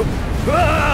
Ah!